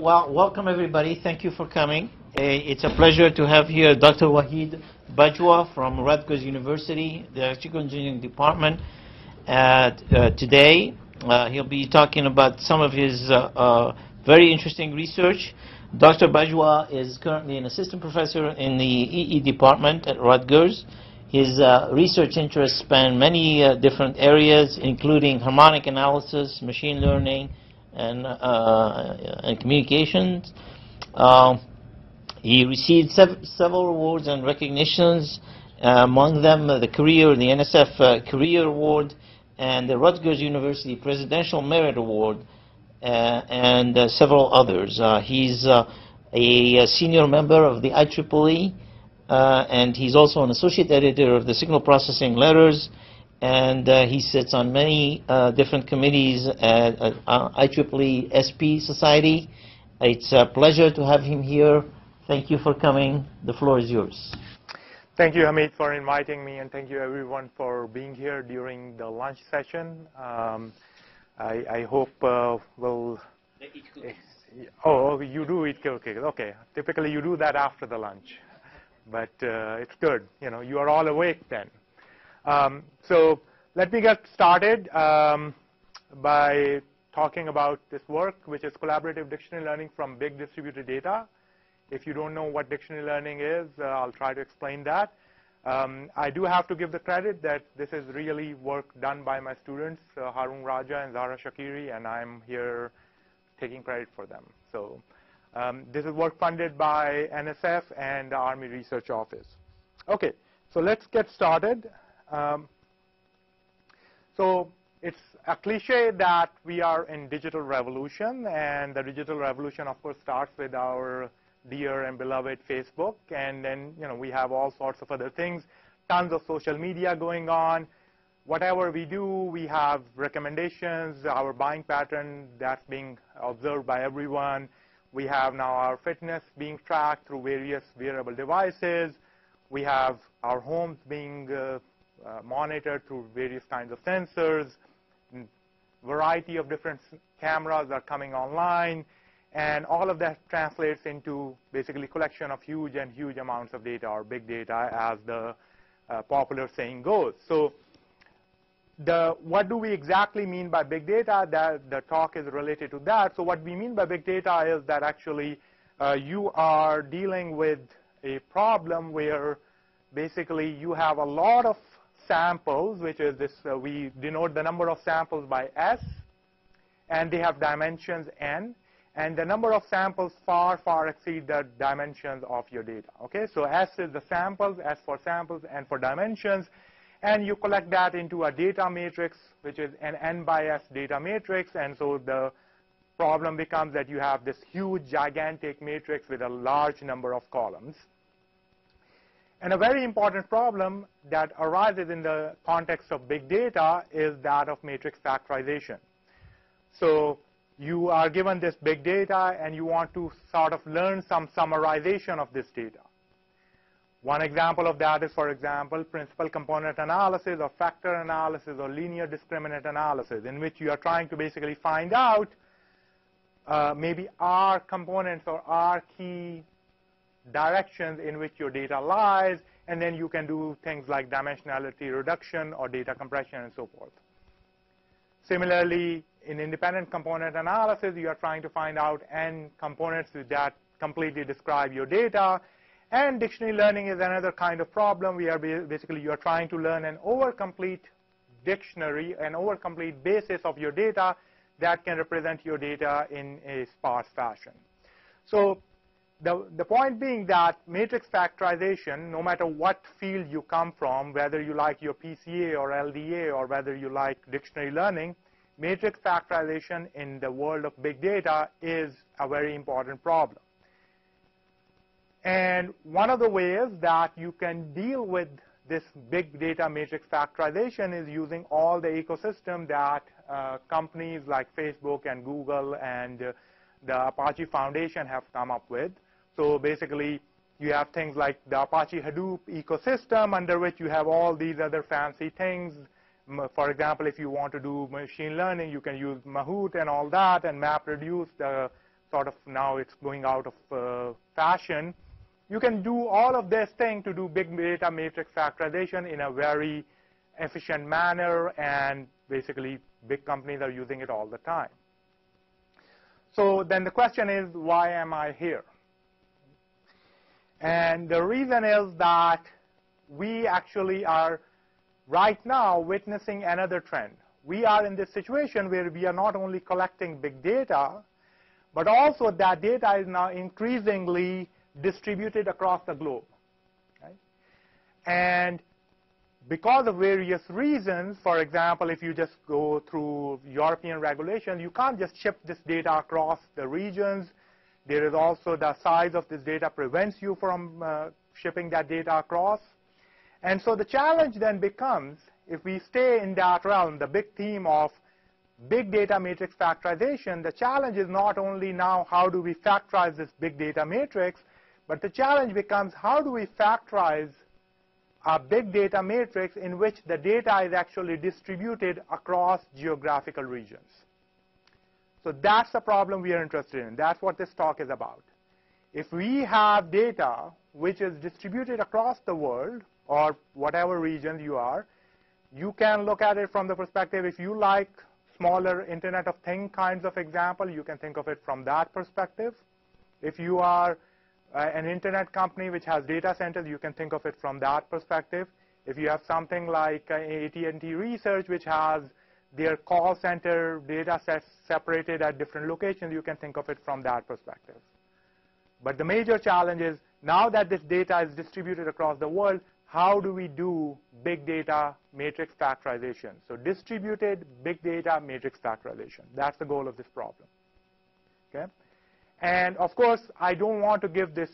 well, welcome everybody. Thank you for coming. Uh, it's a pleasure to have here Dr. Waheed Bajwa from Rutgers University, the Electrical Engineering Department. Uh, uh, today, uh, he'll be talking about some of his uh, uh, very interesting research. Dr. Bajwa is currently an assistant professor in the EE department at Rutgers. His uh, research interests span many different areas, including harmonic analysis, machine learning, and, uh, and communications. Uh, he received sev several awards and recognitions, uh, among them the career, the NSF uh, Career Award, and the Rutgers University Presidential Merit Award, and several others. He's a, a senior member of the IEEE, uh, and he's also an associate editor of the Signal Processing Letters, and uh, he sits on many uh, different committees at, at uh, IEEE SP Society. It's a pleasure to have him here. Thank you for coming. The floor is yours. Thank you, Hamid, for inviting me, and thank you everyone for being here during the lunch session. Um, I, I, hope uh, we'll. Oh, oh, you do eat cookies. Okay. Typically, you do that after the lunch, but uh, it's good. You know, you are all awake then. Um, so let me get started um, by talking about this work, which is collaborative dictionary learning from big distributed data. If you don't know what dictionary learning is, uh, I'll try to explain that. Um, I do have to give the credit that this is really work done by my students, uh, Haroon Raja and Zahra Shakeri, and I'm here taking credit for them. So um, this is work funded by NSF and the Army Research Office. Okay, so let's get started. Um, so it's a cliche that we are in digital revolution, and the digital revolution, of course, starts with our dear and beloved Facebook, and then you know we have all sorts of other things, tons of social media going on. Whatever we do, we have recommendations, our buying pattern that's being observed by everyone. We have now our fitness being tracked through various wearable devices. We have our homes being uh, uh, monitored through various kinds of sensors. Variety of different cameras are coming online. And all of that translates into basically collection of huge and huge amounts of data or big data as the uh, popular saying goes. So the, what do we exactly mean by big data? That the talk is related to that. So what we mean by big data is that actually uh, you are dealing with a problem where basically you have a lot of samples, which is this, uh, we denote the number of samples by S, and they have dimensions N and the number of samples far, far exceed the dimensions of your data. Okay, so S is the samples, S for samples, and for dimensions, and you collect that into a data matrix, which is an N by S data matrix, and so the problem becomes that you have this huge, gigantic matrix with a large number of columns. And a very important problem that arises in the context of big data is that of matrix factorization. So you are given this big data and you want to sort of learn some summarization of this data. One example of that is, for example, principal component analysis or factor analysis or linear discriminant analysis in which you are trying to basically find out uh, maybe R components or R key directions in which your data lies, and then you can do things like dimensionality reduction or data compression and so forth. Similarly, in independent component analysis, you are trying to find out n components that completely describe your data. And dictionary learning is another kind of problem. We are basically, you are trying to learn an over-complete dictionary, an over-complete basis of your data that can represent your data in a sparse fashion. So the, the point being that matrix factorization, no matter what field you come from, whether you like your PCA or LDA or whether you like dictionary learning, matrix factorization in the world of big data is a very important problem. And one of the ways that you can deal with this big data matrix factorization is using all the ecosystem that uh, companies like Facebook and Google and uh, the Apache Foundation have come up with. So basically, you have things like the Apache Hadoop ecosystem under which you have all these other fancy things for example, if you want to do machine learning, you can use Mahout and all that and MapReduce, the sort of now it's going out of uh, fashion. You can do all of this thing to do big data matrix factorization in a very efficient manner, and basically big companies are using it all the time. So then the question is, why am I here? And the reason is that we actually are right now witnessing another trend. We are in this situation where we are not only collecting big data, but also that data is now increasingly distributed across the globe. And because of various reasons, for example, if you just go through European regulation, you can't just ship this data across the regions. There is also the size of this data prevents you from uh, shipping that data across. And so the challenge then becomes, if we stay in that realm, the big theme of big data matrix factorization, the challenge is not only now how do we factorize this big data matrix, but the challenge becomes how do we factorize a big data matrix in which the data is actually distributed across geographical regions. So that's the problem we are interested in. That's what this talk is about. If we have data which is distributed across the world, or whatever region you are, you can look at it from the perspective, if you like smaller Internet of Things kinds of example, you can think of it from that perspective. If you are uh, an internet company which has data centers, you can think of it from that perspective. If you have something like uh, AT&T Research, which has their call center data sets separated at different locations, you can think of it from that perspective. But the major challenge is now that this data is distributed across the world, how do we do big data matrix factorization? So distributed big data matrix factorization. That's the goal of this problem. Okay? And of course, I don't want to give this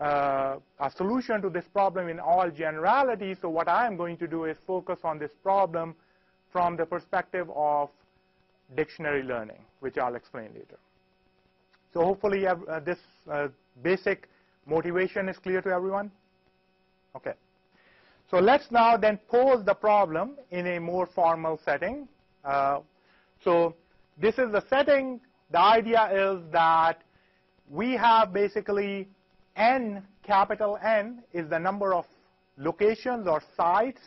uh, a solution to this problem in all generality. So what I am going to do is focus on this problem from the perspective of dictionary learning, which I'll explain later. So hopefully uh, this uh, basic motivation is clear to everyone. Okay. So let's now then pose the problem in a more formal setting. Uh, so this is the setting. The idea is that we have basically n, capital N, is the number of locations or sites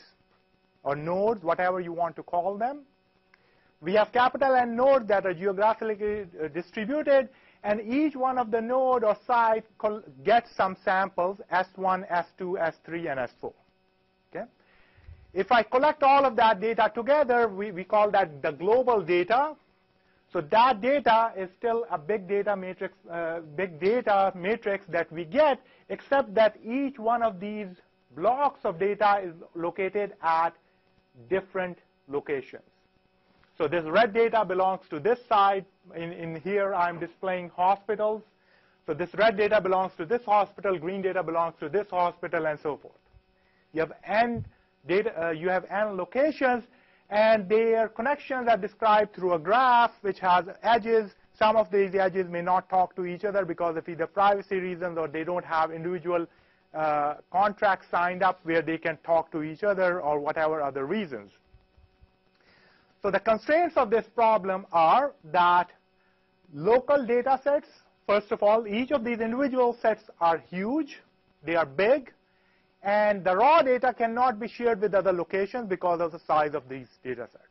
or nodes, whatever you want to call them. We have capital N nodes that are geographically uh, distributed, and each one of the node or site gets some samples, S1, S2, S3, and S4. Okay? If I collect all of that data together, we, we call that the global data. So that data is still a big data matrix, uh, big data matrix that we get, except that each one of these blocks of data is located at different locations. So this red data belongs to this side. In, in here, I'm displaying hospitals. So this red data belongs to this hospital, green data belongs to this hospital, and so forth. You have n data, uh, you have n locations, and their connections are described through a graph which has edges. Some of these edges may not talk to each other because of either privacy reasons or they don't have individual uh, contracts signed up where they can talk to each other or whatever other reasons. So the constraints of this problem are that local data sets, first of all, each of these individual sets are huge, they are big, and the raw data cannot be shared with other locations because of the size of these data sets.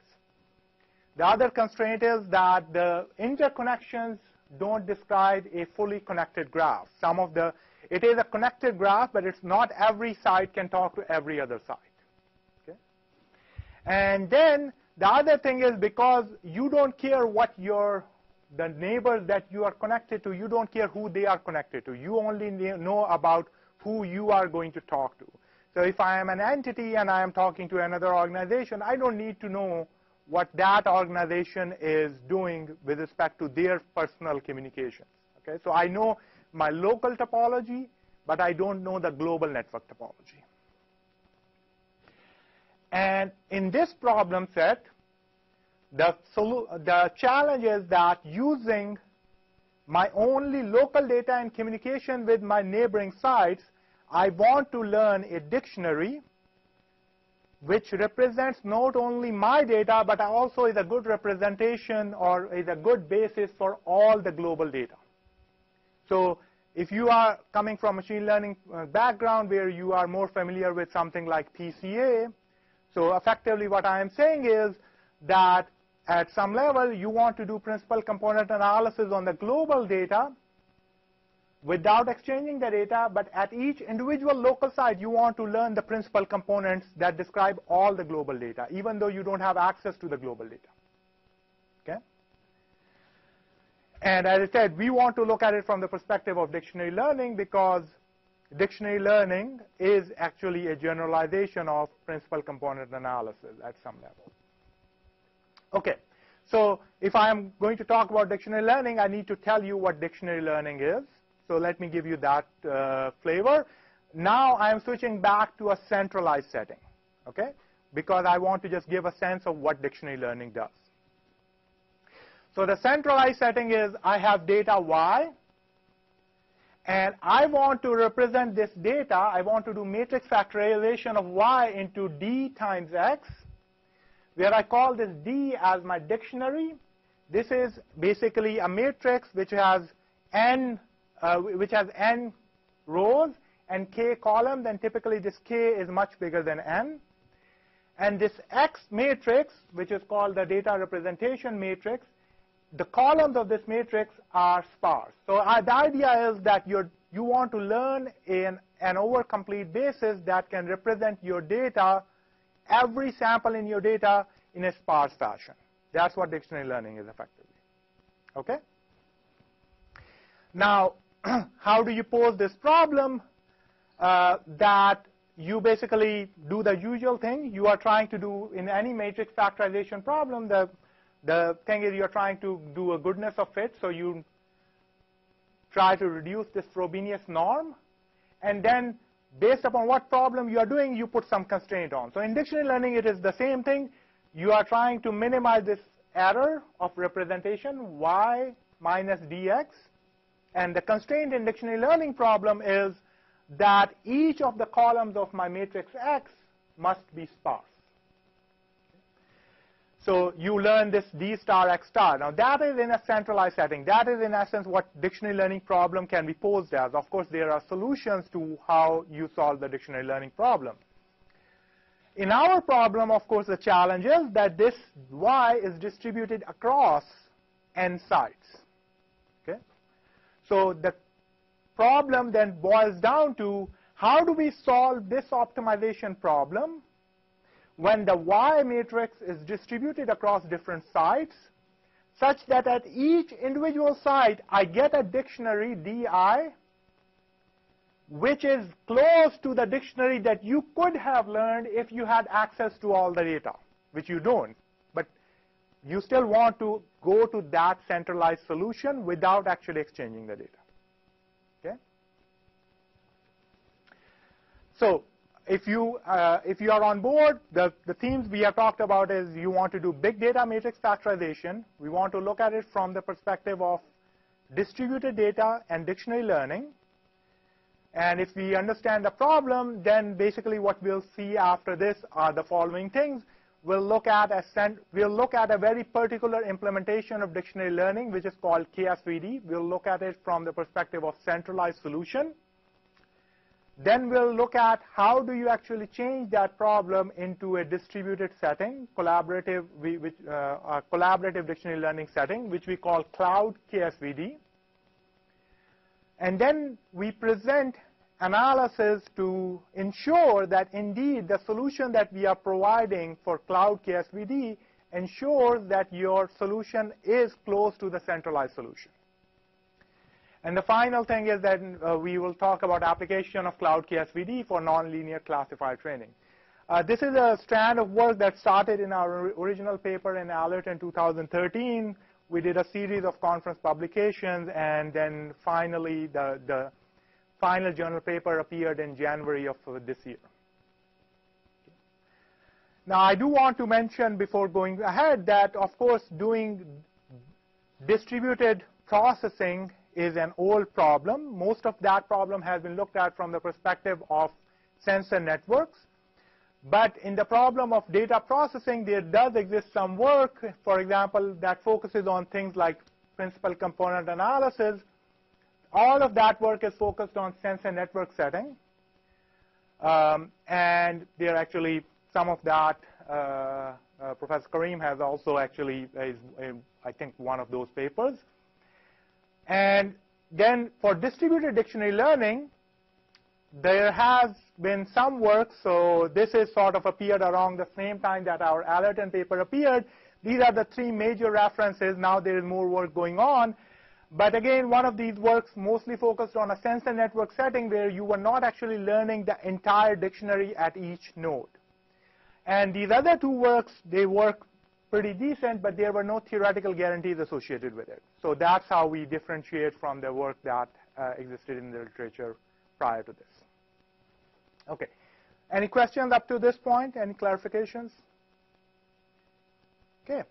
The other constraint is that the interconnections don't describe a fully connected graph. Some of the, it is a connected graph, but it's not every site can talk to every other site. Okay? And then the other thing is because you don't care what your, the neighbors that you are connected to, you don't care who they are connected to. You only know about who you are going to talk to. So if I am an entity and I am talking to another organization, I don't need to know what that organization is doing with respect to their personal communications. Okay, so I know my local topology, but I don't know the global network topology. And in this problem set, the, the challenge is that using my only local data and communication with my neighboring sites, I want to learn a dictionary which represents not only my data, but also is a good representation or is a good basis for all the global data. So if you are coming from machine learning uh, background where you are more familiar with something like PCA, so effectively what I am saying is that at some level you want to do principal component analysis on the global data without exchanging the data, but at each individual local site you want to learn the principal components that describe all the global data, even though you don't have access to the global data. Okay? And as I said, we want to look at it from the perspective of dictionary learning because dictionary learning is actually a generalization of principal component analysis at some level. Okay, so if I am going to talk about dictionary learning, I need to tell you what dictionary learning is. So let me give you that uh, flavor. Now I am switching back to a centralized setting, okay, because I want to just give a sense of what dictionary learning does. So the centralized setting is I have data Y, and I want to represent this data, I want to do matrix factorization of Y into D times X, where I call this D as my dictionary. This is basically a matrix which has n, uh, which has n rows and k columns, and typically this k is much bigger than n. And this X matrix, which is called the data representation matrix, the columns of this matrix are sparse. So uh, the idea is that you you want to learn in an over complete basis that can represent your data, every sample in your data in a sparse fashion. That's what dictionary learning is effectively. Okay? Now, how do you pose this problem? Uh, that you basically do the usual thing. You are trying to do in any matrix factorization problem, the the thing is you're trying to do a goodness of fit, so you try to reduce this Frobenius norm, and then based upon what problem you are doing, you put some constraint on. So in dictionary learning, it is the same thing. You are trying to minimize this error of representation, y minus dx, and the constraint in dictionary learning problem is that each of the columns of my matrix X must be sparse. So you learn this D star X star. Now that is in a centralized setting. That is in essence what dictionary learning problem can be posed as. Of course, there are solutions to how you solve the dictionary learning problem. In our problem, of course, the challenge is that this Y is distributed across n sites. Okay? So the problem then boils down to how do we solve this optimization problem when the Y matrix is distributed across different sites, such that at each individual site, I get a dictionary, DI, which is close to the dictionary that you could have learned if you had access to all the data, which you don't. But you still want to go to that centralized solution without actually exchanging the data. Okay? So if you, uh, if you are on board, the, the themes we have talked about is you want to do big data matrix factorization. We want to look at it from the perspective of distributed data and dictionary learning. And if we understand the problem, then basically what we'll see after this are the following things. We'll look at a, we'll look at a very particular implementation of dictionary learning, which is called KSVD. We'll look at it from the perspective of centralized solution. Then we'll look at how do you actually change that problem into a distributed setting, collaborative, which, uh, collaborative dictionary learning setting, which we call cloud KSVD. And then we present analysis to ensure that indeed the solution that we are providing for cloud KSVD ensures that your solution is close to the centralized solution. And the final thing is that uh, we will talk about application of Cloud KSVD for nonlinear classifier training. Uh, this is a strand of work that started in our original paper in Allerton in 2013. We did a series of conference publications, and then finally the, the final journal paper appeared in January of uh, this year. Now, I do want to mention before going ahead that, of course, doing distributed processing is an old problem. Most of that problem has been looked at from the perspective of sensor networks. But in the problem of data processing, there does exist some work, for example, that focuses on things like principal component analysis all of that work is focused on sensor network setting. Um, and there actually some of that, uh, uh, Professor Krim has also actually, is, I think, one of those papers. And then for distributed dictionary learning, there has been some work, so this is sort of appeared around the same time that our Allerton paper appeared. These are the three major references. Now there is more work going on. But again, one of these works mostly focused on a sensor network setting where you were not actually learning the entire dictionary at each node. And these other two works, they work pretty decent, but there were no theoretical guarantees associated with it. So that's how we differentiate from the work that uh, existed in the literature prior to this. Okay. Any questions up to this point? Any clarifications? Okay.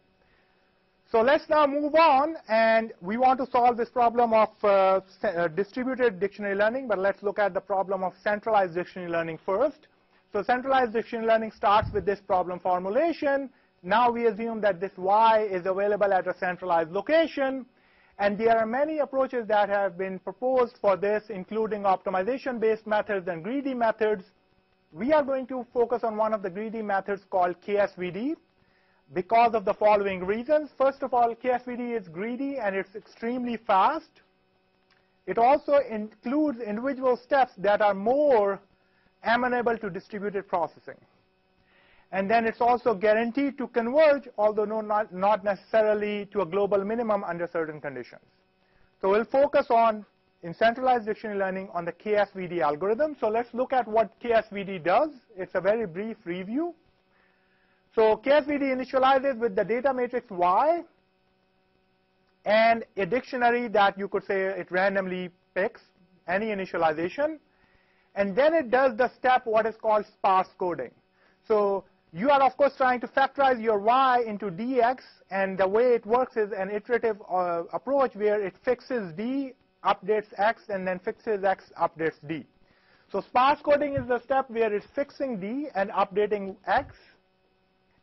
So let's now move on, and we want to solve this problem of uh, uh, distributed dictionary learning, but let's look at the problem of centralized dictionary learning first. So centralized dictionary learning starts with this problem formulation. Now we assume that this Y is available at a centralized location, and there are many approaches that have been proposed for this, including optimization-based methods and greedy methods. We are going to focus on one of the greedy methods called KSVD because of the following reasons. First of all, KSVD is greedy and it's extremely fast. It also includes individual steps that are more amenable to distributed processing. And then it's also guaranteed to converge, although no, not, not necessarily to a global minimum under certain conditions. So we'll focus on, in centralized dictionary learning, on the KSVD algorithm. So let's look at what KSVD does. It's a very brief review. So KSVD initializes with the data matrix Y and a dictionary that you could say it randomly picks any initialization. And then it does the step what is called sparse coding. So you are, of course, trying to factorize your y into dx, and the way it works is an iterative uh, approach where it fixes d, updates x, and then fixes x, updates d. So sparse coding is the step where it's fixing d and updating x,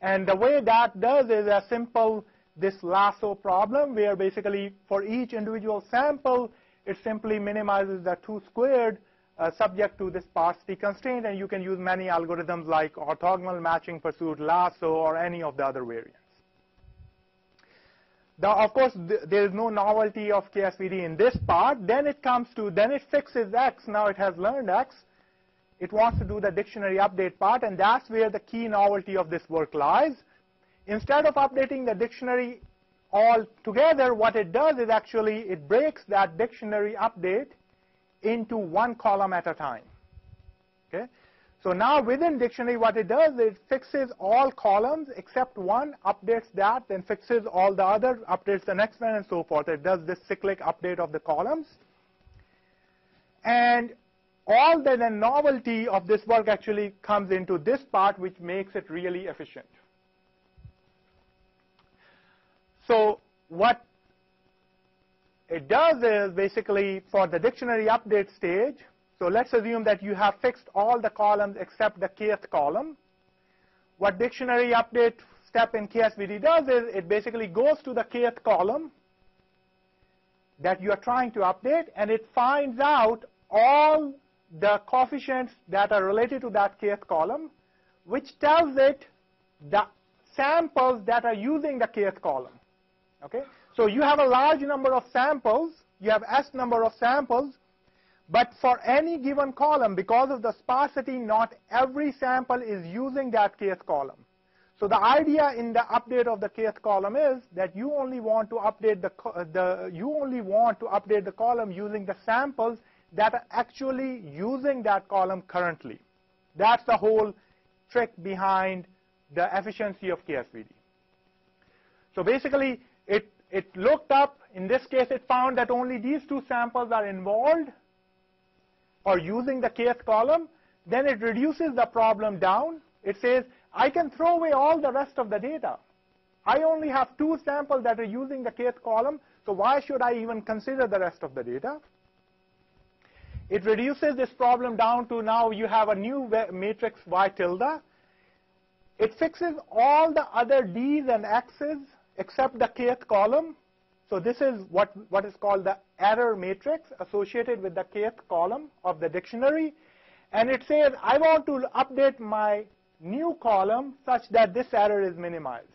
and the way that does is a simple this lasso problem where basically for each individual sample, it simply minimizes the 2 squared uh, subject to this sparsity constraint, and you can use many algorithms like orthogonal matching pursuit, lasso, or any of the other variants. The, of course, th there is no novelty of KSVD in this part. Then it comes to, then it fixes X. Now it has learned X it wants to do the dictionary update part, and that's where the key novelty of this work lies. Instead of updating the dictionary all together, what it does is actually it breaks that dictionary update into one column at a time. Okay? So now within dictionary, what it does is it fixes all columns except one, updates that, then fixes all the other, updates the next one, and so forth. It does this cyclic update of the columns. And all the, the novelty of this work actually comes into this part, which makes it really efficient. So what it does is basically for the dictionary update stage, so let's assume that you have fixed all the columns except the kth column. What dictionary update step in KSVD does is it basically goes to the kth column that you are trying to update, and it finds out all the coefficients that are related to that kth column, which tells it the samples that are using the kth column. Okay? So you have a large number of samples, you have S number of samples, but for any given column, because of the sparsity, not every sample is using that kth column. So the idea in the update of the kth column is that you only want to update the, uh, the you only want to update the column using the samples that are actually using that column currently. That's the whole trick behind the efficiency of KSVD. So basically, it, it looked up, in this case, it found that only these two samples are involved or using the kth column. Then it reduces the problem down. It says, I can throw away all the rest of the data. I only have two samples that are using the kth column, so why should I even consider the rest of the data? It reduces this problem down to now you have a new matrix y tilde. It fixes all the other d's and x's except the kth column. So this is what, what is called the error matrix associated with the kth column of the dictionary. And it says, I want to update my new column such that this error is minimized.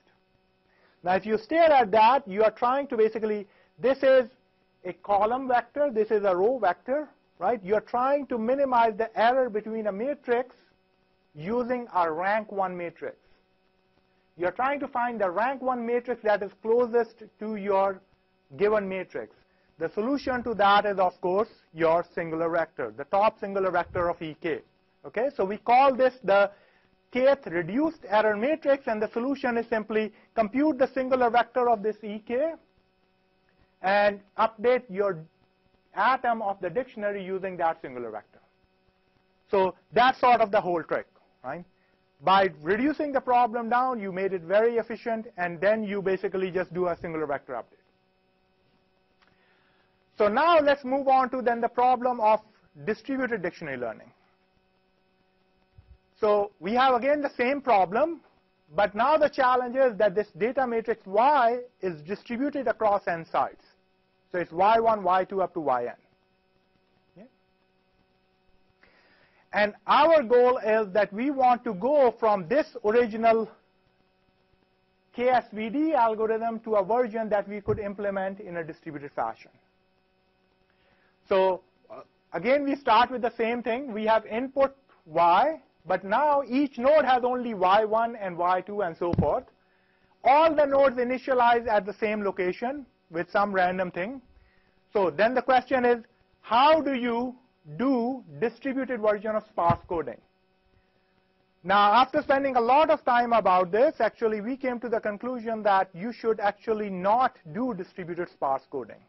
Now, if you stare at that, you are trying to basically, this is a column vector, this is a row vector, right? You're trying to minimize the error between a matrix using a rank 1 matrix. You're trying to find the rank 1 matrix that is closest to your given matrix. The solution to that is, of course, your singular vector, the top singular vector of EK. Okay, so we call this the kth reduced error matrix, and the solution is simply compute the singular vector of this EK and update your atom of the dictionary using that singular vector. So that's sort of the whole trick, right? By reducing the problem down, you made it very efficient, and then you basically just do a singular vector update. So now let's move on to then the problem of distributed dictionary learning. So we have again the same problem, but now the challenge is that this data matrix Y is distributed across n sites. So it's Y1, Y2 up to Yn. And our goal is that we want to go from this original KSVD algorithm to a version that we could implement in a distributed fashion. So uh, again, we start with the same thing. We have input y, but now each node has only y1 and y2 and so forth. All the nodes initialize at the same location with some random thing. So then the question is, how do you do distributed version of sparse coding? Now, after spending a lot of time about this, actually, we came to the conclusion that you should actually not do distributed sparse coding.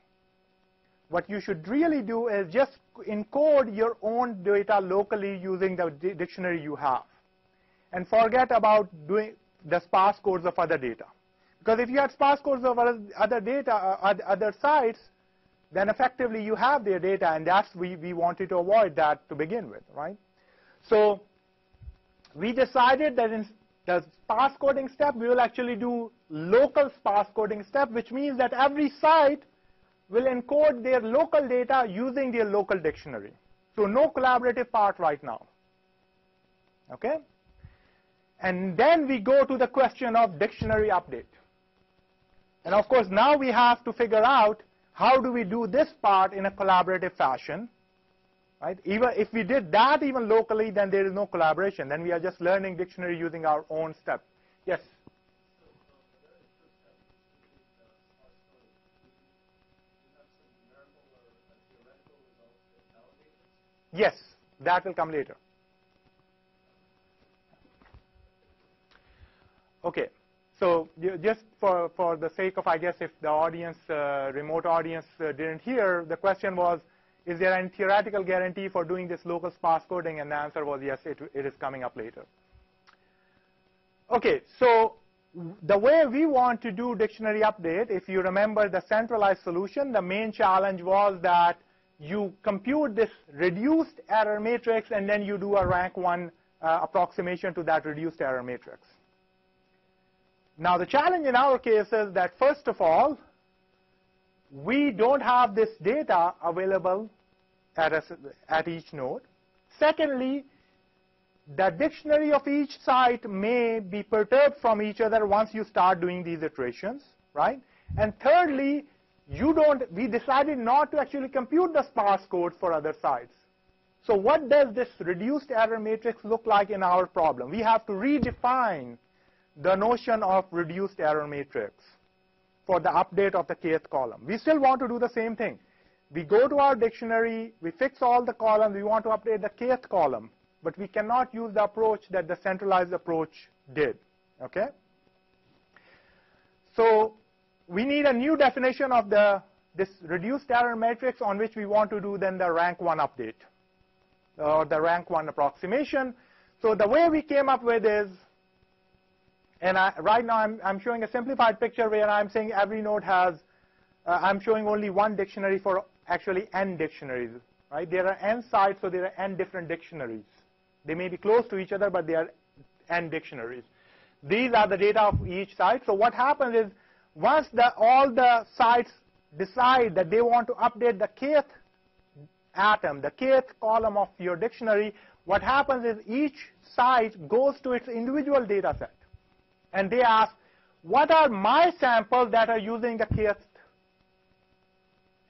What you should really do is just encode your own data locally using the dictionary you have. And forget about doing the sparse codes of other data. Because if you had sparse codes of other data, uh, other sites, then effectively you have their data, and that's we, we wanted to avoid that to begin with, right? So we decided that in the sparse coding step, we will actually do local sparse coding step, which means that every site will encode their local data using their local dictionary. So no collaborative part right now. Okay? And then we go to the question of dictionary update. And of course, now we have to figure out how do we do this part in a collaborative fashion. Right? Even if we did that even locally, then there is no collaboration. Then we are just learning dictionary using our own step. Yes? Yes, that will come later. Okay, so just for, for the sake of, I guess, if the audience, uh, remote audience uh, didn't hear, the question was, is there any theoretical guarantee for doing this local sparse coding? And the answer was yes, it, it is coming up later. Okay, so the way we want to do dictionary update, if you remember the centralized solution, the main challenge was that you compute this reduced error matrix, and then you do a rank 1 uh, approximation to that reduced error matrix. Now, the challenge in our case is that, first of all, we don't have this data available at, a, at each node. Secondly, the dictionary of each site may be perturbed from each other once you start doing these iterations, right? And thirdly, you don't, we decided not to actually compute the sparse code for other sites. So what does this reduced error matrix look like in our problem? We have to redefine the notion of reduced error matrix for the update of the kth column. We still want to do the same thing. We go to our dictionary, we fix all the columns, we want to update the kth column, but we cannot use the approach that the centralized approach did, okay? So we need a new definition of the this reduced error matrix on which we want to do then the rank 1 update or the rank 1 approximation. So the way we came up with is, and I, right now I'm, I'm, showing a simplified picture where I'm saying every node has, uh, I'm showing only one dictionary for actually n dictionaries, right? There are n sites, so there are n different dictionaries. They may be close to each other, but they are n dictionaries. These are the data of each site. So what happens is once the, all the sites decide that they want to update the kth atom, the kth column of your dictionary, what happens is each site goes to its individual data set. And they ask, what are my samples that are using the kth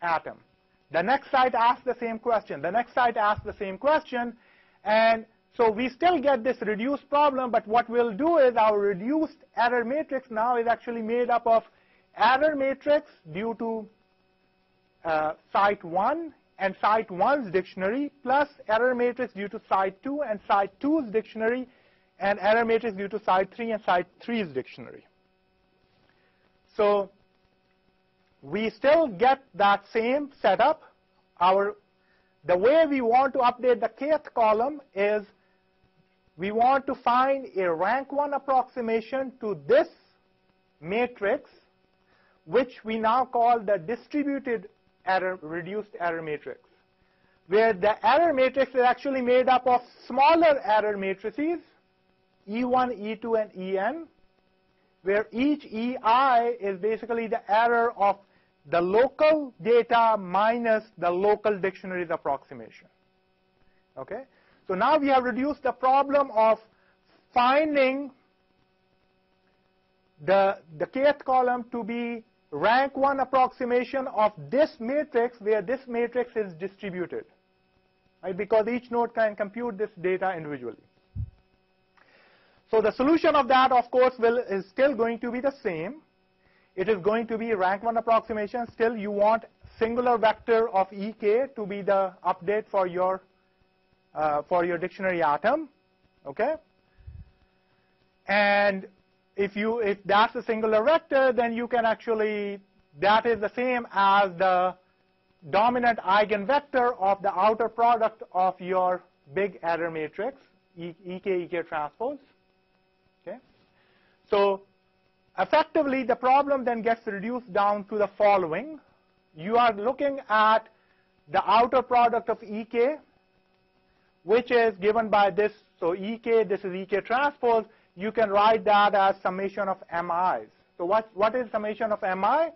atom? The next site asks the same question. The next site asks the same question. And so we still get this reduced problem, but what we'll do is our reduced error matrix now is actually made up of error matrix due to uh, site 1 and site 1's dictionary plus error matrix due to site 2 and site 2's dictionary and error matrix due to site 3 and site 3's dictionary. So we still get that same setup. Our, the way we want to update the kth column is we want to find a rank 1 approximation to this matrix, which we now call the distributed error, reduced error matrix, where the error matrix is actually made up of smaller error matrices, E1, E2, and En, where each EI is basically the error of the local data minus the local dictionary's approximation. Okay? So now we have reduced the problem of finding the, the kth column to be rank 1 approximation of this matrix where this matrix is distributed. Right? Because each node can compute this data individually. So the solution of that, of course, will, is still going to be the same. It is going to be rank 1 approximation. Still, you want singular vector of EK to be the update for your, uh, for your dictionary atom. Okay? And if you if that's a singular vector, then you can actually that is the same as the dominant eigenvector of the outer product of your big error matrix, EK, EK transpose. So effectively, the problem then gets reduced down to the following. You are looking at the outer product of EK, which is given by this. So EK, this is EK transpose you can write that as summation of MIs. So what, what is summation of MI?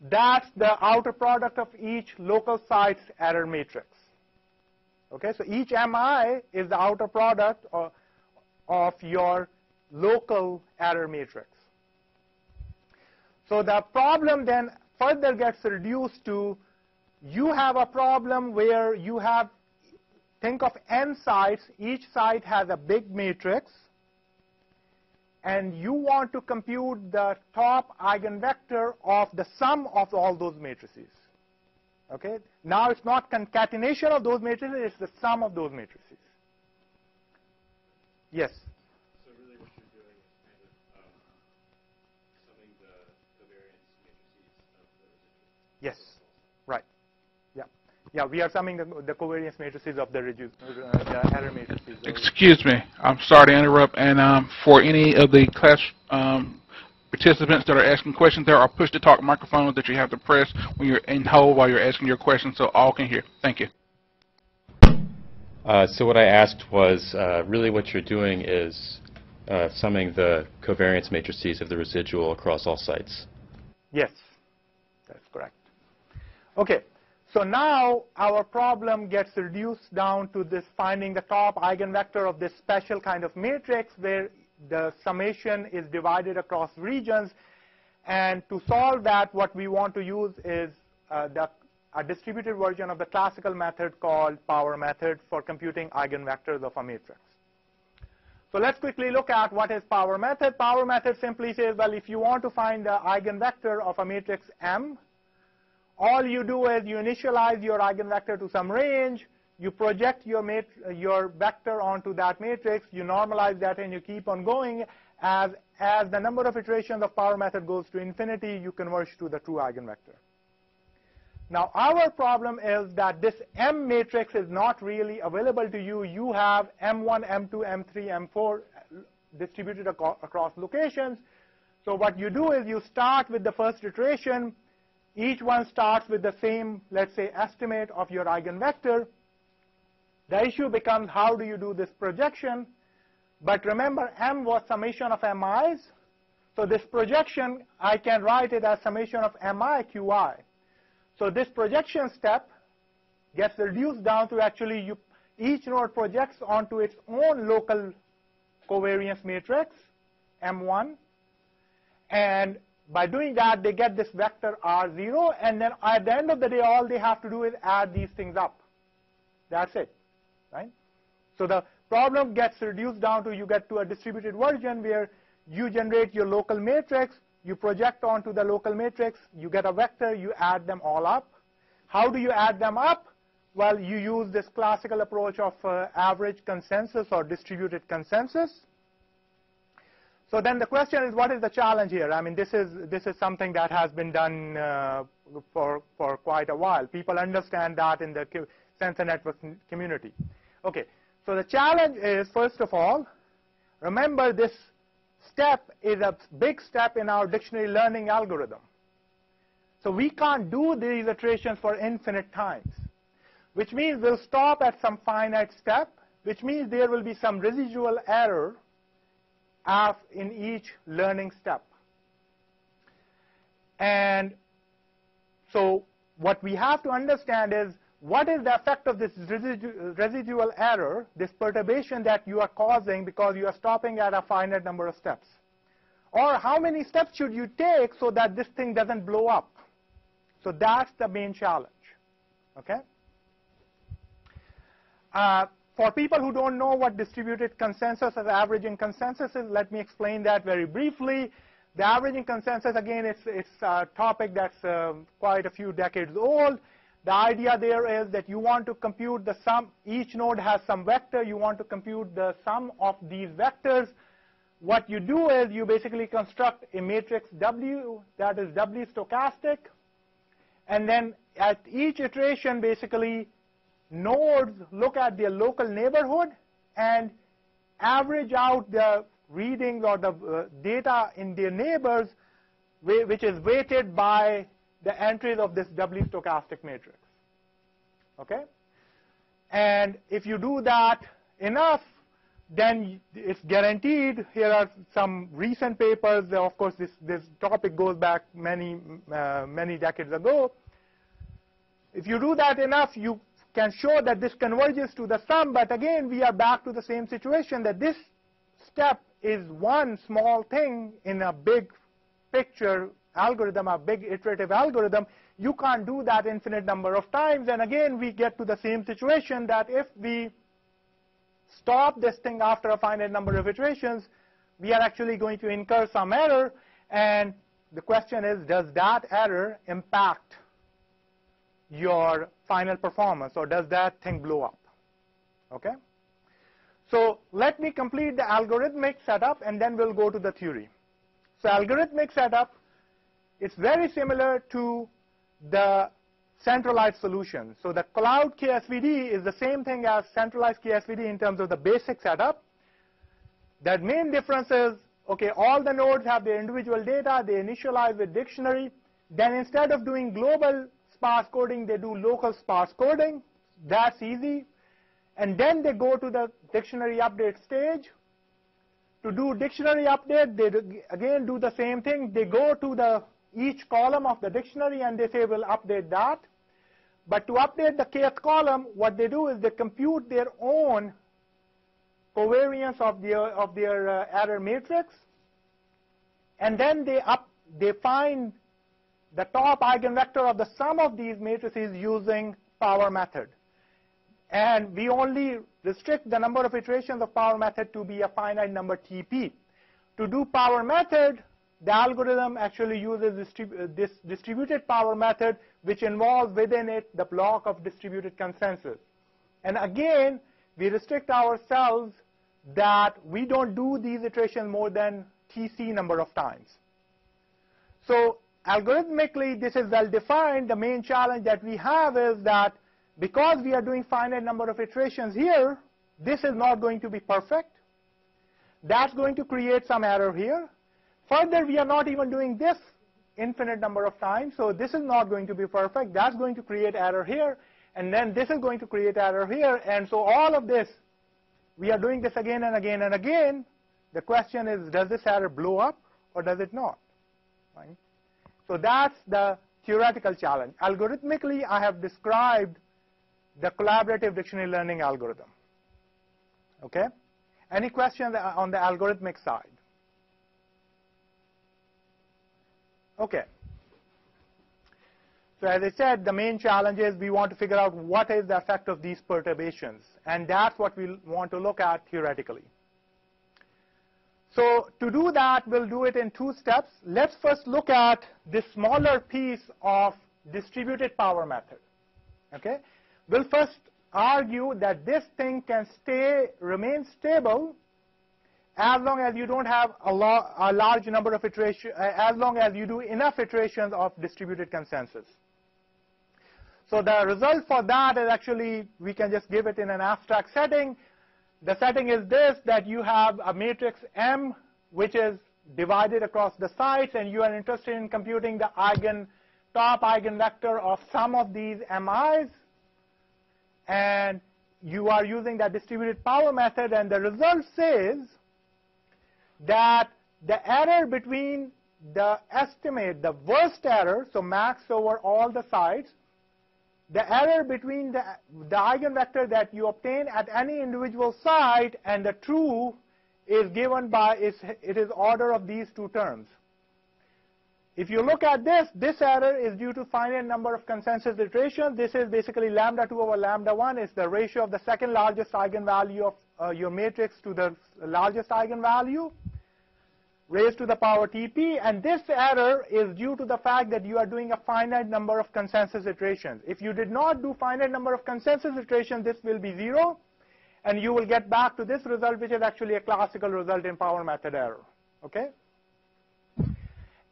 That's the outer product of each local site's error matrix. Okay, so each MI is the outer product of, of your local error matrix. So the problem then further gets reduced to you have a problem where you have, think of n sites, each site has a big matrix, and you want to compute the top eigenvector of the sum of all those matrices. Okay? Now it's not concatenation of those matrices, it's the sum of those matrices. Yes? Yes. Right. Yeah. Yeah, we are summing the, the covariance matrices of the, reduce, uh, the error matrices. Excuse me. I'm sorry to interrupt. And um, for any of the class um, participants that are asking questions, there are push-to-talk microphones that you have to press when you're in hold while you're asking your question so all can hear. Thank you. Uh, so what I asked was uh, really what you're doing is uh, summing the covariance matrices of the residual across all sites. Yes, that's correct. Okay, so now our problem gets reduced down to this finding the top eigenvector of this special kind of matrix where the summation is divided across regions. And to solve that, what we want to use is uh, the a distributed version of the classical method called power method for computing eigenvectors of a matrix. So let's quickly look at what is power method. Power method simply says, well, if you want to find the eigenvector of a matrix M, all you do is you initialize your eigenvector to some range, you project your, your vector onto that matrix, you normalize that, and you keep on going. As, as the number of iterations of power method goes to infinity, you converge to the true eigenvector. Now, our problem is that this M matrix is not really available to you. You have M1, M2, M3, M4 distributed across locations. So what you do is you start with the first iteration. Each one starts with the same, let's say, estimate of your eigenvector. The issue becomes how do you do this projection? But remember, M was summation of MIs. So this projection, I can write it as summation of mi qi. So this projection step gets reduced down to actually you, each node projects onto its own local covariance matrix, M1. And by doing that, they get this vector R0. And then at the end of the day, all they have to do is add these things up. That's it, right? So the problem gets reduced down to you get to a distributed version where you generate your local matrix, you project onto the local matrix, you get a vector, you add them all up. How do you add them up? Well, you use this classical approach of uh, average consensus or distributed consensus. So then the question is, what is the challenge here? I mean, this is this is something that has been done uh, for for quite a while. People understand that in the sensor network community. Okay, so the challenge is, first of all, remember this step is a big step in our dictionary learning algorithm. So we can't do these iterations for infinite times, which means we'll stop at some finite step, which means there will be some residual error in each learning step. And so what we have to understand is what is the effect of this residu residual error, this perturbation that you are causing because you are stopping at a finite number of steps? Or how many steps should you take so that this thing doesn't blow up? So that's the main challenge, okay? Uh, for people who don't know what distributed consensus or averaging consensus is, let me explain that very briefly. The averaging consensus, again, it's, it's a topic that's uh, quite a few decades old. The idea there is that you want to compute the sum, each node has some vector, you want to compute the sum of these vectors. What you do is you basically construct a matrix W that is doubly stochastic, and then at each iteration, basically, nodes look at their local neighborhood and average out the readings or the uh, data in their neighbors, which is weighted by the entries of this doubly stochastic matrix. Okay? And if you do that enough, then it's guaranteed. Here are some recent papers. Of course, this, this topic goes back many, uh, many decades ago. If you do that enough, you can show that this converges to the sum. But again, we are back to the same situation that this step is one small thing in a big picture algorithm, a big iterative algorithm, you can't do that infinite number of times. And again, we get to the same situation that if we stop this thing after a finite number of iterations, we are actually going to incur some error. And the question is, does that error impact your final performance, or does that thing blow up? Okay? So let me complete the algorithmic setup, and then we'll go to the theory. So algorithmic setup, it's very similar to the centralized solution. So the cloud KSVD is the same thing as centralized KSVD in terms of the basic setup. The main difference is, okay, all the nodes have their individual data, they initialize with dictionary. Then instead of doing global sparse coding, they do local sparse coding. That's easy. And then they go to the dictionary update stage. To do dictionary update, they again do the same thing. They go to the each column of the dictionary and they say we'll update that. But to update the kth column, what they do is they compute their own covariance of their of their uh, error matrix, and then they up they find the top eigenvector of the sum of these matrices using power method. And we only restrict the number of iterations of power method to be a finite number TP. To do power method, the algorithm actually uses distrib uh, this distributed power method, which involves within it the block of distributed consensus. And again, we restrict ourselves that we don't do these iterations more than TC number of times. So algorithmically, this is well defined. The main challenge that we have is that because we are doing finite number of iterations here, this is not going to be perfect. That's going to create some error here. Further, we are not even doing this infinite number of times, so this is not going to be perfect. That's going to create error here, and then this is going to create error here, and so all of this, we are doing this again and again and again. The question is, does this error blow up, or does it not? Right? So that's the theoretical challenge. Algorithmically, I have described the collaborative dictionary learning algorithm. Okay? Any questions on the algorithmic side? Okay. So as I said, the main challenge is we want to figure out what is the effect of these perturbations. And that's what we want to look at theoretically. So to do that, we'll do it in two steps. Let's first look at this smaller piece of distributed power method. Okay? We'll first argue that this thing can stay, remain stable as long as you don't have a, a large number of iterations, uh, as long as you do enough iterations of distributed consensus. So the result for that is actually, we can just give it in an abstract setting. The setting is this, that you have a matrix M, which is divided across the sites, and you are interested in computing the eigen, top eigenvector of sum of these MIs. And you are using that distributed power method, and the result says that the error between the estimate, the worst error, so max over all the sites, the error between the, the eigenvector that you obtain at any individual site and the true is given by, is, it is order of these two terms. If you look at this, this error is due to finite number of consensus iterations. This is basically lambda 2 over lambda 1 is the ratio of the second largest eigenvalue of uh, your matrix to the largest eigenvalue raised to the power TP, and this error is due to the fact that you are doing a finite number of consensus iterations. If you did not do finite number of consensus iterations, this will be zero, and you will get back to this result, which is actually a classical result in power method error, okay?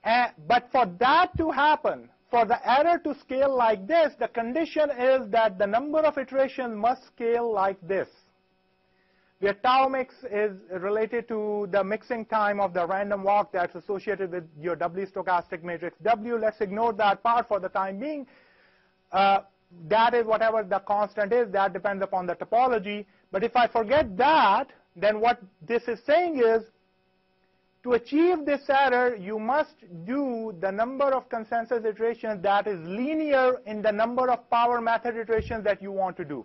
Uh, but for that to happen, for the error to scale like this, the condition is that the number of iterations must scale like this where tau mix is related to the mixing time of the random walk that's associated with your doubly stochastic matrix W. Let's ignore that part for the time being. Uh, that is whatever the constant is, that depends upon the topology. But if I forget that, then what this is saying is, to achieve this error, you must do the number of consensus iterations that is linear in the number of power method iterations that you want to do.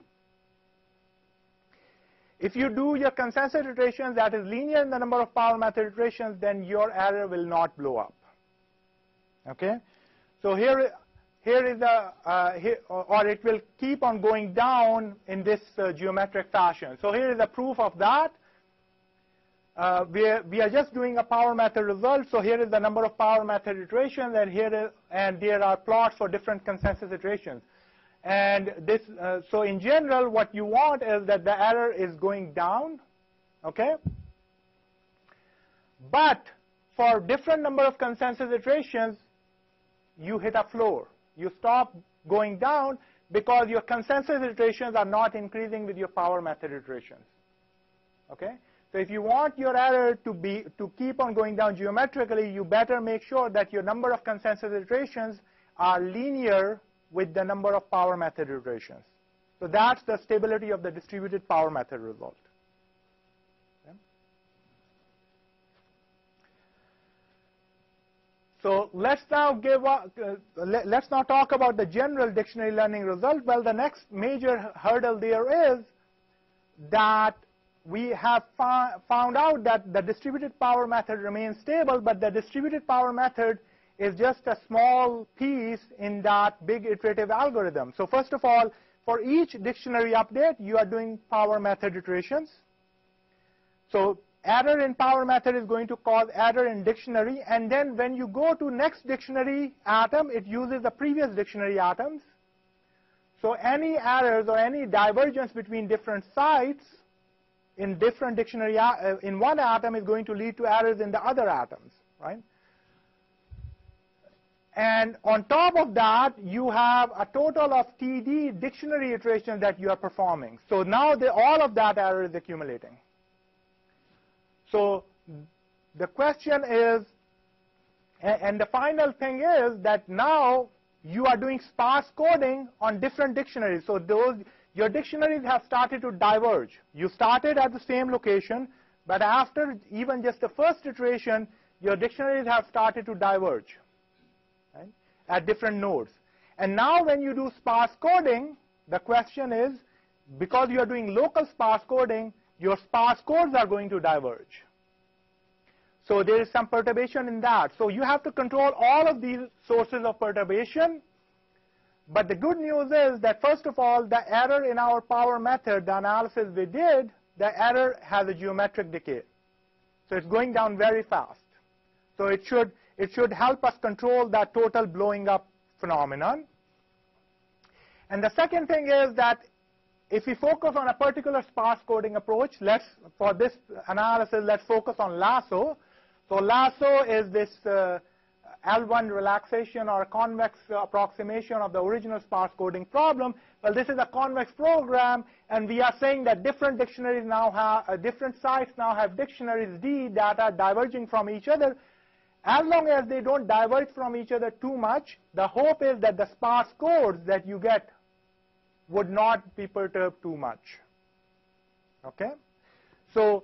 If you do your consensus iterations that is linear in the number of power method iterations, then your error will not blow up. Okay? So here, here is a, uh, here, or it will keep on going down in this uh, geometric fashion. So here is a proof of that. Uh, we, are, we are just doing a power method result. So here is the number of power method iterations, and here is, and there are plots for different consensus iterations. And this, uh, so in general, what you want is that the error is going down, okay? But for different number of consensus iterations, you hit a floor. You stop going down because your consensus iterations are not increasing with your power method iterations. Okay? So if you want your error to be to keep on going down geometrically, you better make sure that your number of consensus iterations are linear with the number of power method iterations. So that's the stability of the distributed power method result. Okay. So let's now give uh, let, let's now talk about the general dictionary learning result. Well, the next major hurdle there is that we have found out that the distributed power method remains stable, but the distributed power method is just a small piece in that big iterative algorithm. So first of all, for each dictionary update, you are doing power method iterations. So error in power method is going to cause error in dictionary. And then when you go to next dictionary atom, it uses the previous dictionary atoms. So any errors or any divergence between different sites in different dictionary, uh, in one atom is going to lead to errors in the other atoms, right? And on top of that, you have a total of TD dictionary iterations that you are performing. So now the, all of that error is accumulating. So the question is, and the final thing is that now you are doing sparse coding on different dictionaries. So those your dictionaries have started to diverge. You started at the same location, but after even just the first iteration, your dictionaries have started to diverge at different nodes. And now when you do sparse coding, the question is, because you are doing local sparse coding, your sparse codes are going to diverge. So there is some perturbation in that. So you have to control all of these sources of perturbation. But the good news is that, first of all, the error in our power method, the analysis we did, the error has a geometric decay. So it's going down very fast. So it should, it should help us control that total blowing up phenomenon. And the second thing is that if we focus on a particular sparse coding approach, let's, for this analysis, let's focus on lasso. So lasso is this uh, L1 relaxation or convex approximation of the original sparse coding problem. Well, this is a convex program, and we are saying that different dictionaries now have, uh, different sites now have dictionaries D that are diverging from each other. As long as they don't diverge from each other too much, the hope is that the sparse codes that you get would not be perturbed too much. Okay? So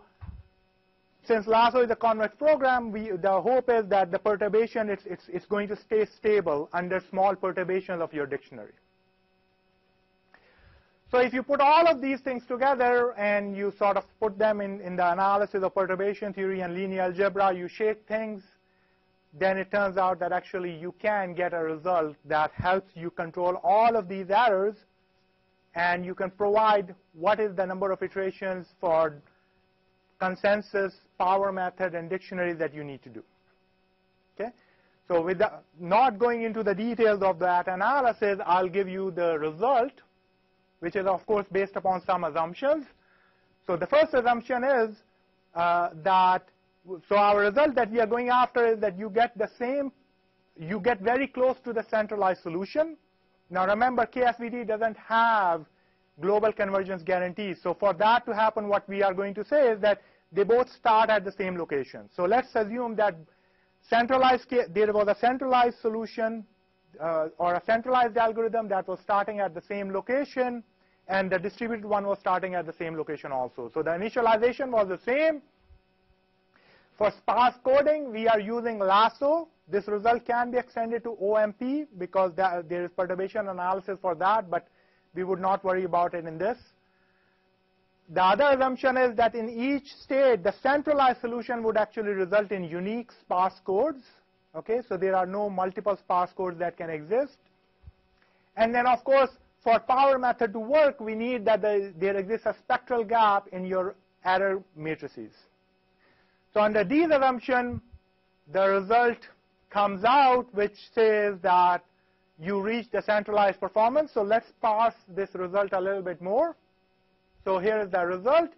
since Lasso is a convex program, we, the hope is that the perturbation it's, it's, it's going to stay stable under small perturbations of your dictionary. So if you put all of these things together and you sort of put them in, in the analysis of perturbation theory and linear algebra, you shake things, then it turns out that actually you can get a result that helps you control all of these errors and you can provide what is the number of iterations for consensus, power method, and dictionary that you need to do. Okay? So with the, not going into the details of that analysis, I'll give you the result, which is of course based upon some assumptions. So the first assumption is uh, that, so our result that we are going after is that you get the same, you get very close to the centralized solution, now remember, KSVD doesn't have global convergence guarantees. So for that to happen, what we are going to say is that they both start at the same location. So let's assume that centralized, there was a centralized solution uh, or a centralized algorithm that was starting at the same location, and the distributed one was starting at the same location also. So the initialization was the same. For sparse coding, we are using lasso. This result can be extended to OMP because there is perturbation analysis for that, but we would not worry about it in this. The other assumption is that in each state, the centralized solution would actually result in unique sparse codes. Okay, so there are no multiple sparse codes that can exist. And then, of course, for power method to work, we need that there exists a spectral gap in your error matrices. So under these assumptions, the result comes out which says that you reach the centralized performance. So let's parse this result a little bit more. So here is the result.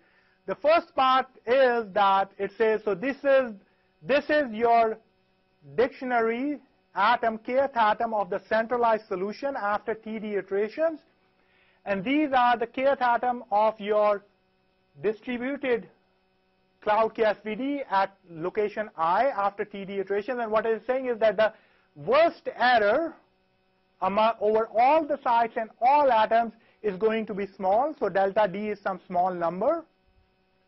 The first part is that it says, so this is, this is your dictionary atom, kth atom of the centralized solution after TD iterations. And these are the kth atom of your distributed cloud KSVD at location i after TD iterations. And what it is saying is that the worst error among, over all the sites and all atoms is going to be small. So delta D is some small number.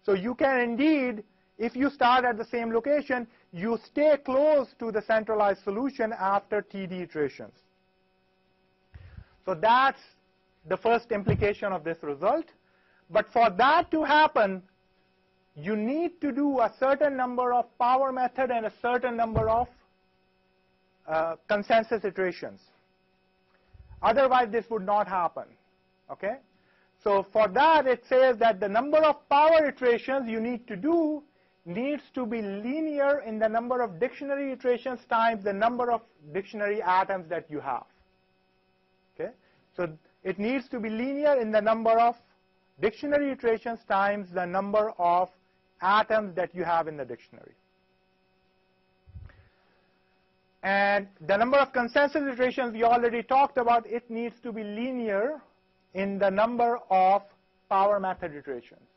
So you can indeed, if you start at the same location, you stay close to the centralized solution after TD iterations. So that's the first implication of this result. But for that to happen, you need to do a certain number of power method and a certain number of uh, consensus iterations. Otherwise, this would not happen. Okay? So for that, it says that the number of power iterations you need to do needs to be linear in the number of dictionary iterations times the number of dictionary atoms that you have. Okay? So it needs to be linear in the number of dictionary iterations times the number of atoms that you have in the dictionary. And the number of consensus iterations we already talked about, it needs to be linear in the number of power method iterations.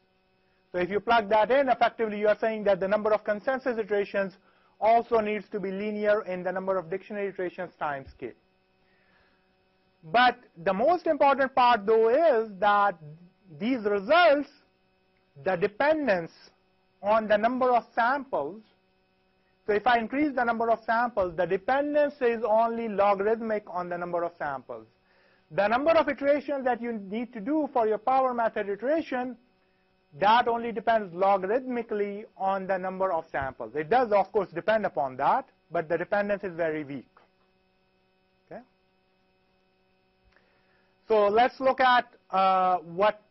So if you plug that in, effectively you are saying that the number of consensus iterations also needs to be linear in the number of dictionary iterations times k. But the most important part though is that these results, the dependence on the number of samples So if I increase the number of samples, the dependence is only logarithmic on the number of samples. The number of iterations that you need to do for your power method iteration, that only depends logarithmically on the number of samples. It does, of course, depend upon that, but the dependence is very weak. Okay? So let's look at uh, what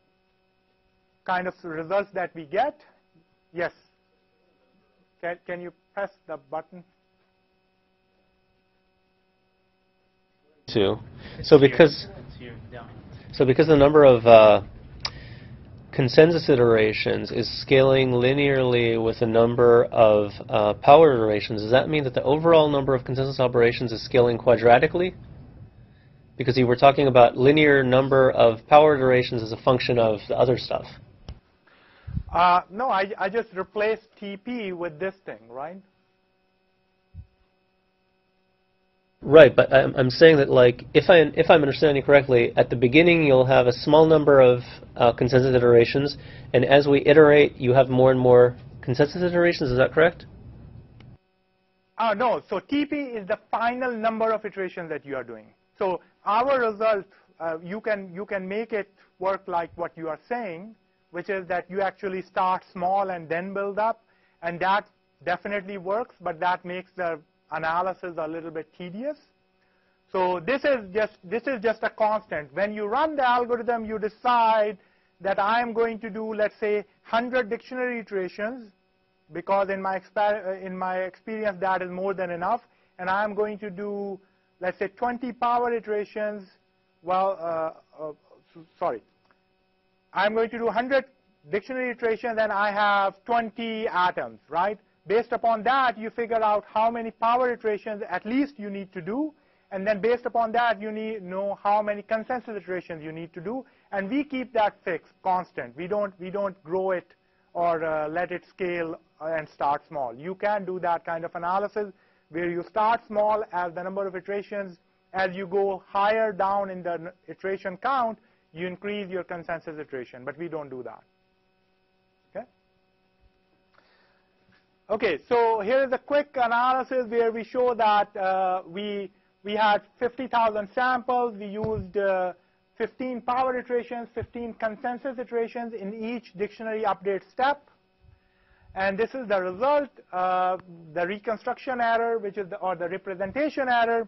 kind of results that we get. Yes? Can, can you press the button? Two. So because so because the number of uh, consensus iterations is scaling linearly with the number of uh, power iterations, does that mean that the overall number of consensus operations is scaling quadratically? Because you were talking about linear number of power iterations as a function of the other stuff. Uh, no, I, I just replaced TP with this thing, right? Right, but I'm, I'm saying that like if I if I'm understanding correctly, at the beginning you'll have a small number of uh, consensus iterations, and as we iterate, you have more and more consensus iterations. Is that correct? Uh, no, so TP is the final number of iterations that you are doing. So our result, uh, you can you can make it work like what you are saying, which is that you actually start small and then build up, and that definitely works, but that makes the analysis a little bit tedious. So this is just this is just a constant. When you run the algorithm, you decide that I am going to do, let's say, 100 dictionary iterations, because in my uh, in my experience that is more than enough, and I am going to do, let's say, 20 power iterations. Well, uh, uh, sorry, I'm going to do 100 dictionary iterations, and I have 20 atoms, right? Based upon that, you figure out how many power iterations at least you need to do. And then based upon that, you need know how many consensus iterations you need to do. And we keep that fixed, constant. We don't, we don't grow it or uh, let it scale and start small. You can do that kind of analysis where you start small as the number of iterations. As you go higher down in the iteration count, you increase your consensus iteration. But we don't do that. Okay, Okay, so here is a quick analysis where we show that uh, we, we had 50,000 samples. We used uh, 15 power iterations, 15 consensus iterations in each dictionary update step. And this is the result, uh, the reconstruction error, which is the, or the representation error.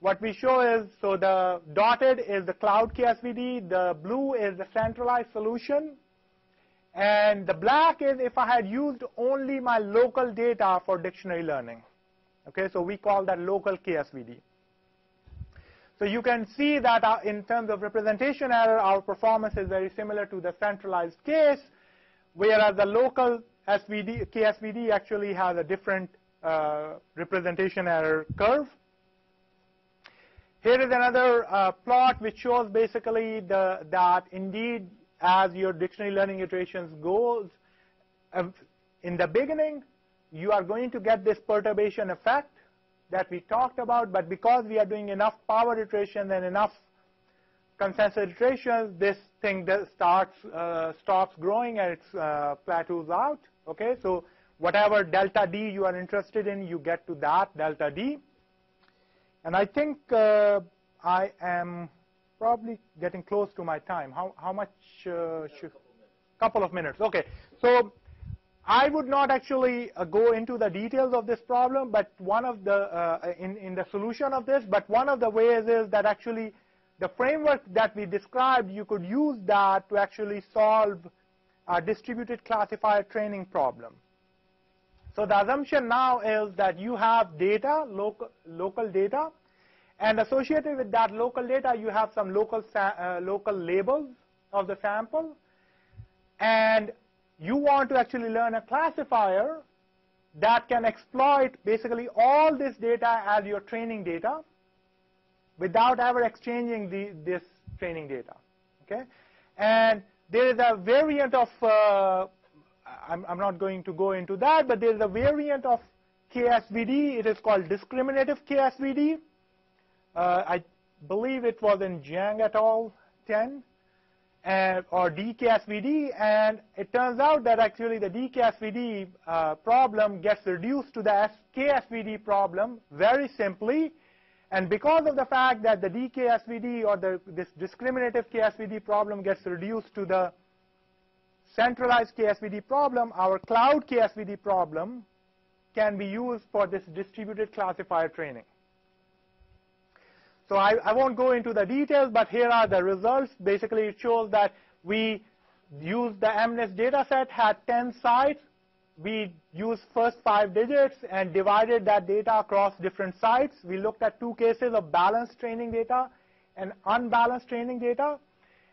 What we show is, so the dotted is the cloud KSVD, the blue is the centralized solution, and the black is if I had used only my local data for dictionary learning. Okay, so we call that local KSVD. So you can see that uh, in terms of representation error, our performance is very similar to the centralized case, whereas the local SVD, KSVD actually has a different uh, representation error curve. Here is another uh, plot which shows basically the, that indeed as your dictionary learning iterations goes, in the beginning, you are going to get this perturbation effect that we talked about, but because we are doing enough power iterations and enough consensus iterations, this thing starts uh, stops growing and it uh, plateaus out. Okay, so whatever delta D you are interested in, you get to that delta D. And I think uh, I am probably getting close to my time. How, how much uh, should? Couple of minutes. Okay. So I would not actually uh, go into the details of this problem, but one of the uh, in in the solution of this. But one of the ways is that actually the framework that we described, you could use that to actually solve a distributed classifier training problem. So the assumption now is that you have data, local, local data, and associated with that local data, you have some local, uh, local labels of the sample. And you want to actually learn a classifier that can exploit basically all this data as your training data without ever exchanging the, this training data. Okay? And there is a variant of, uh, I'm, I'm not going to go into that, but there is a variant of KSVD. It is called discriminative KSVD. Uh, I believe it was in Jiang et al. 10. and, or DKSVD, and it turns out that actually the DKSVD uh, problem gets reduced to the KSVD problem very simply, and because of the fact that the DKSVD or the, this discriminative KSVD problem gets reduced to the centralized KSVD problem, our cloud KSVD problem can be used for this distributed classifier training. So I, I, won't go into the details, but here are the results. Basically, it shows that we used the MNIST data set, had 10 sites. We used first five digits and divided that data across different sites. We looked at two cases of balanced training data and unbalanced training data.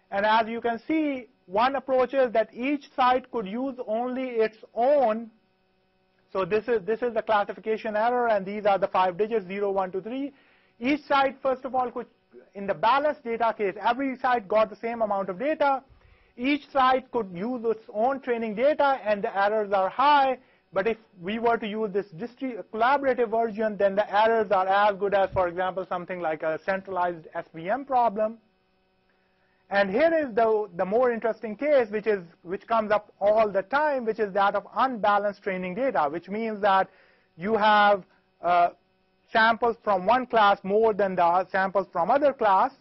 And as you can see, one approach is that each site could use only its own. So this is, this is the classification error, and these are the five digits, 0, 1, 2, 3. Each site, first of all, could, in the balanced data case, every site got the same amount of data. Each site could use its own training data, and the errors are high. But if we were to use this collaborative version, then the errors are as good as, for example, something like a centralized SVM problem. And here is the, the more interesting case, which, is, which comes up all the time, which is that of unbalanced training data, which means that you have uh, samples from one class more than the samples from other class.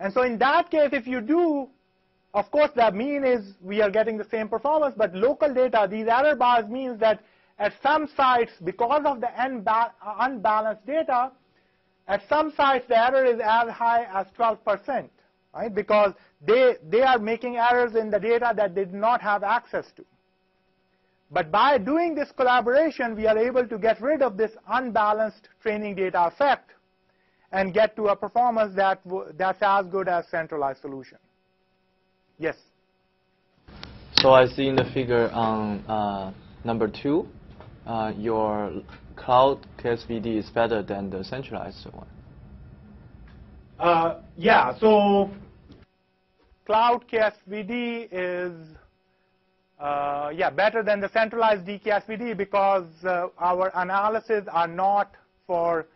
And so in that case, if you do, of course, the mean is we are getting the same performance, but local data, these error bars means that at some sites, because of the unbalanced data, at some sites the error is as high as 12 percent right? Because they, they are making errors in the data that they did not have access to. But by doing this collaboration, we are able to get rid of this unbalanced training data effect and get to a performance that that's as good as centralized solution. Yes? So I see in the figure on uh, number two, uh, your cloud KSVD is better than the centralized one. Uh, yeah, so cloud KSVD is uh, yeah better than the centralized DKSVD because uh, our analysis are not for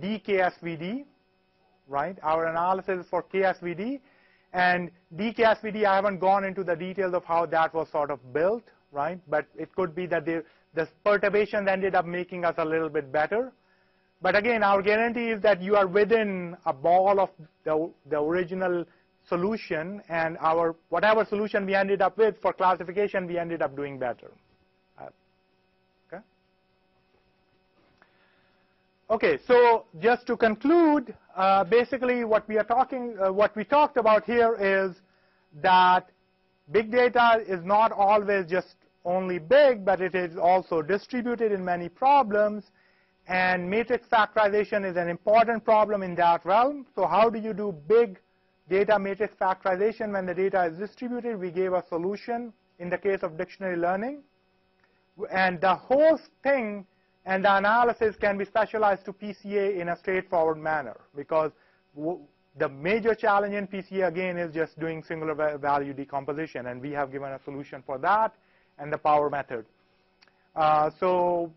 DKSVD, right? Our analysis is for KSVD, and DKSVD I haven't gone into the details of how that was sort of built, right? But it could be that the, the perturbations ended up making us a little bit better. But again, our guarantee is that you are within a ball of the, the original solution, and our whatever solution we ended up with for classification, we ended up doing better. Uh, okay. Okay. So just to conclude, uh, basically what we are talking, uh, what we talked about here is that big data is not always just only big, but it is also distributed in many problems. And matrix factorization is an important problem in that realm. So how do you do big data matrix factorization when the data is distributed? We gave a solution in the case of dictionary learning. And the whole thing and the analysis can be specialized to PCA in a straightforward manner because the major challenge in PCA, again, is just doing singular value decomposition. And we have given a solution for that and the power method. Uh, so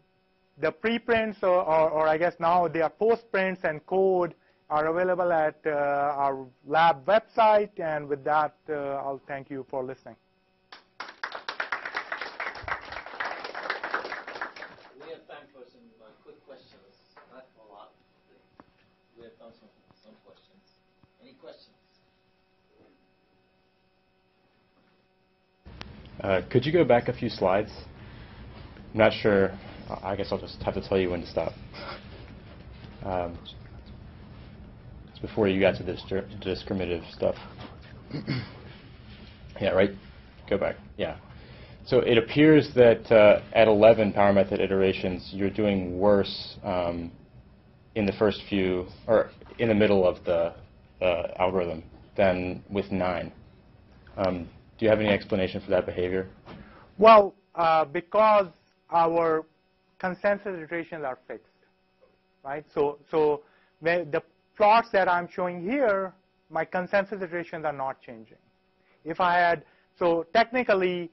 the preprints, or, or, or, I guess now they are postprints and code are available at uh, our lab website. And with that, uh, I'll thank you for listening. We have time for some uh, quick questions. Not a lot. We have time for some questions. Any questions? Uh, could you go back a few slides? I'm not sure I guess I'll just have to tell you when to stop. Um, it's before you got to this discriminative stuff. yeah, right? Go back. Yeah. So it appears that uh, at 11 power method iterations, you're doing worse um, in the first few, or in the middle of the uh, algorithm than with 9. Um, do you have any explanation for that behavior? Well, uh, because our consensus iterations are fixed, right? So, so the plots that I'm showing here, my consensus iterations are not changing. If I had, so technically,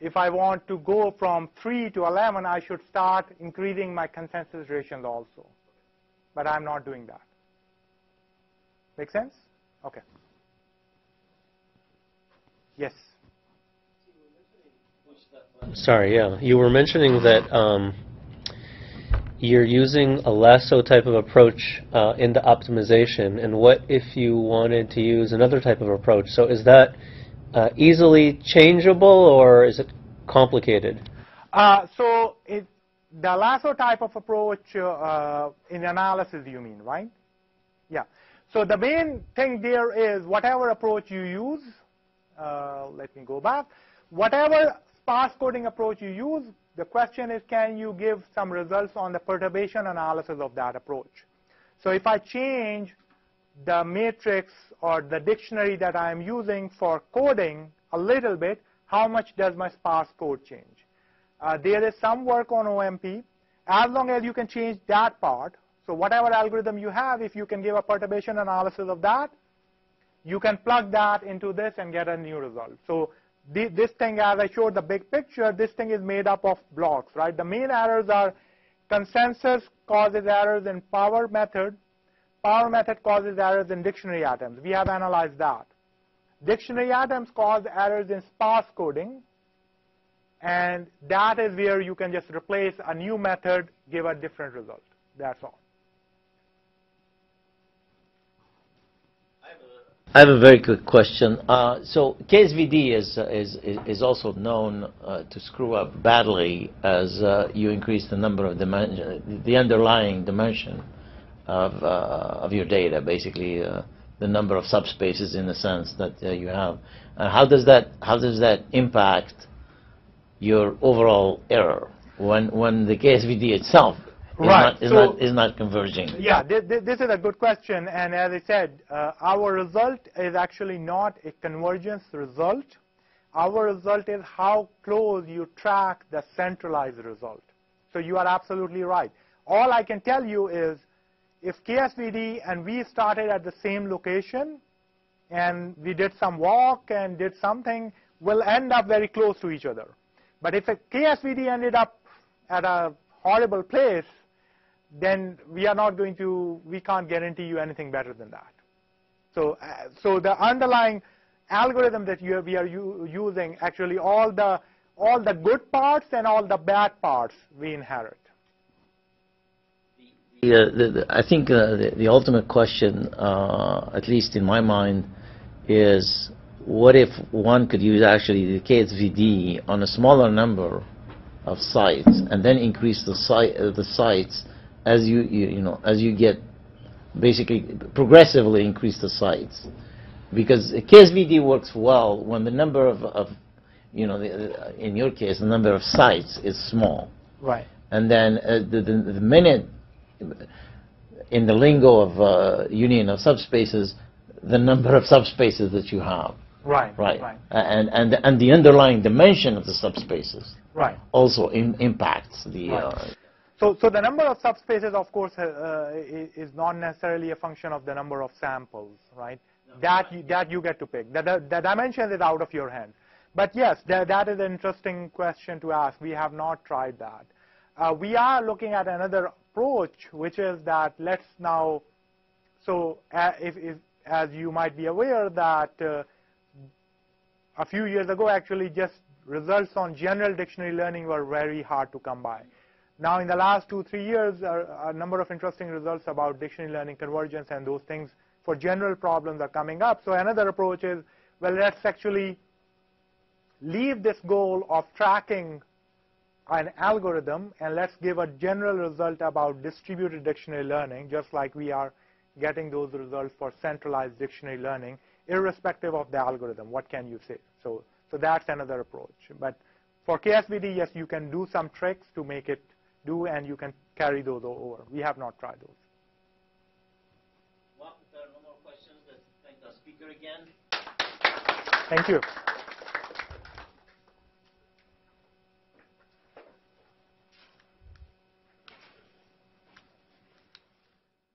if I want to go from 3 to 11, I should start increasing my consensus iterations also. But I'm not doing that. Make sense? Okay. Yes. Sorry, yeah. You were mentioning that um, you're using a lasso type of approach uh, in the optimization, and what if you wanted to use another type of approach? So is that uh, easily changeable, or is it complicated? Uh, so it, the lasso type of approach uh, uh, in analysis, you mean, right? Yeah. So the main thing there is whatever approach you use, uh, let me go back, whatever sparse coding approach you use, the question is can you give some results on the perturbation analysis of that approach. So if I change the matrix or the dictionary that I'm using for coding a little bit, how much does my sparse code change? Uh, there is some work on OMP. As long as you can change that part, so whatever algorithm you have, if you can give a perturbation analysis of that, you can plug that into this and get a new result. So this thing, as I showed the big picture, this thing is made up of blocks, right? The main errors are consensus causes errors in power method. Power method causes errors in dictionary atoms. We have analyzed that. Dictionary atoms cause errors in sparse coding. And that is where you can just replace a new method, give a different result. That's all. I have a very quick question. Uh, so KSVD is, uh, is, is also known uh, to screw up badly as uh, you increase the number of dimension, the underlying dimension of, uh, of your data, basically uh, the number of subspaces in the sense that you have. how does that how does that impact your overall error when when the KSVD itself is right. not, is, so, not, is not converging. Yeah, this, this, is a good question. And as I said, uh, our result is actually not a convergence result. Our result is how close you track the centralized result. So you are absolutely right. All I can tell you is if KSVD and we started at the same location and we did some walk and did something, we'll end up very close to each other. But if a KSVD ended up at a horrible place, then we are not going to, we can't guarantee you anything better than that. So, uh, so the underlying algorithm that you, we are using, actually all the, all the good parts and all the bad parts we inherit. The, the, the, I think uh, the, the ultimate question, uh, at least in my mind, is what if one could use actually the KSVD on a smaller number of sites and then increase the, si uh, the sites as you, you, you know, as you get basically progressively increase the sites. Because KSVD works well when the number of, of you know, the, in your case, the number of sites is small. Right. And then uh, the, the, the, minute, in the lingo of uh, union of subspaces, the number of subspaces that you have. Right. Right. right. And, and, and the underlying dimension of the subspaces. Right. Also in, impacts the. Right. Uh, so, so the number of subspaces, of course, uh, is not necessarily a function of the number of samples, right? No, that you, that you get to pick. The, the, the dimension is out of your hand. But yes, that, that is an interesting question to ask. We have not tried that. Uh, we are looking at another approach, which is that let's now, so uh, if, if, as you might be aware that uh, a few years ago, actually, just results on general dictionary learning were very hard to come by. Now, in the last two, three years, a, number of interesting results about dictionary learning convergence and those things for general problems are coming up. So another approach is, well, let's actually leave this goal of tracking an algorithm and let's give a general result about distributed dictionary learning, just like we are getting those results for centralized dictionary learning, irrespective of the algorithm. What can you say? So, so that's another approach. But for KSVD, yes, you can do some tricks to make it do, and you can carry those over. We have not tried those. Well, if there are no more questions, let's thank the speaker again. Thank you.